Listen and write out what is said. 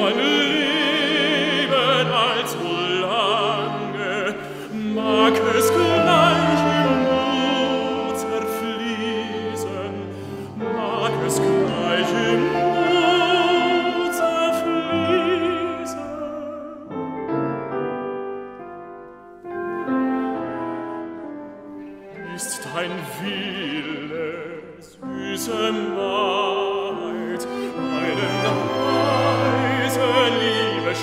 mein Leben als lange mag gleich im Blut zerfließen, gleich im Blut. Ist dein Wille, süße Mann,